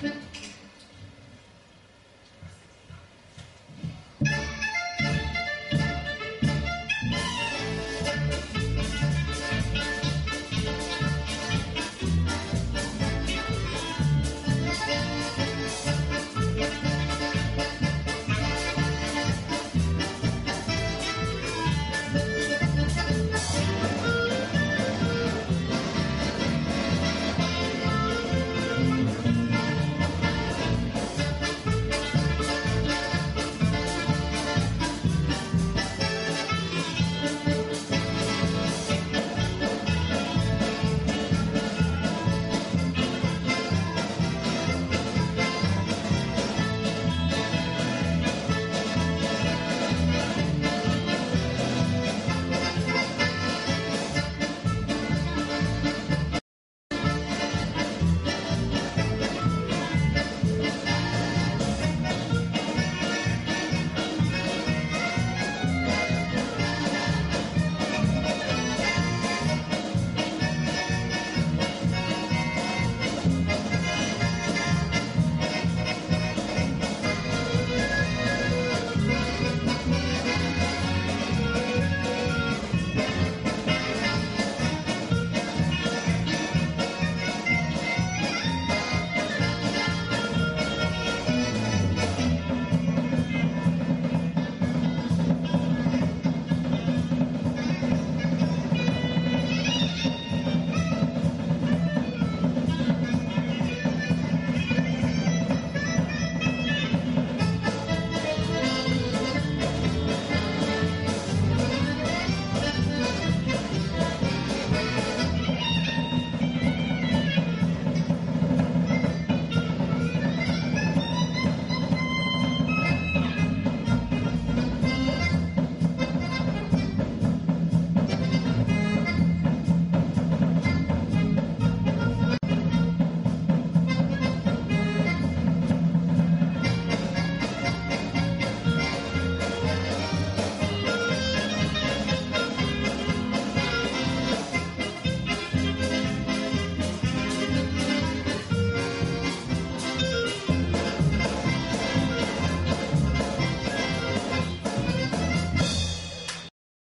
Good.